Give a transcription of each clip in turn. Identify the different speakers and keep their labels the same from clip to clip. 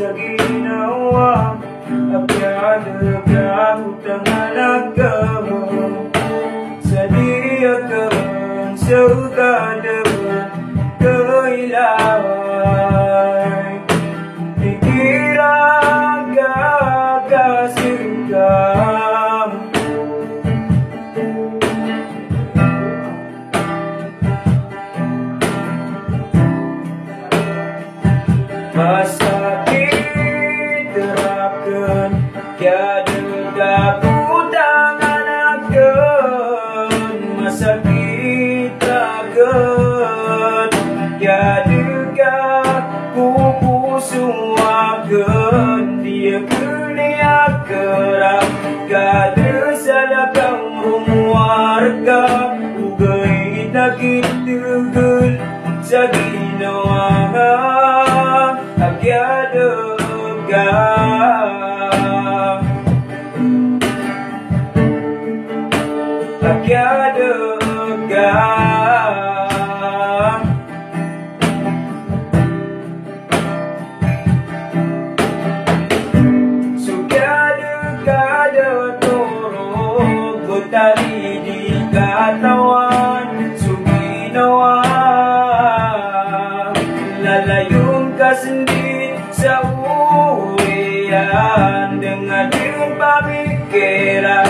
Speaker 1: sa ginawa Agad-agad utang halaga mo Sa Tuhan Tiada kudangan akan Masa kita akan. Tiada kupusu akan Dia kuliah kerap Kada salah kang rumwarga Ugay na gitugol Sa gitugol Agyado ka Sugado kada turog Butari di katawan Suginawa Lalayong kasendit sa uwian Dengan din pamikiran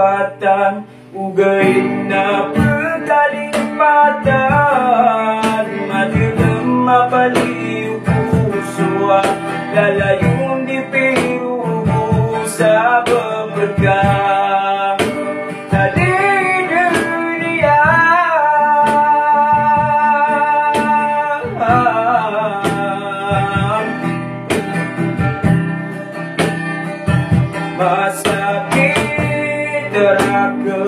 Speaker 1: karapatan Ugay na pagkalipatan Matigang mapaliw puso at lalayo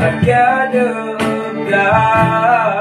Speaker 1: I gotta God.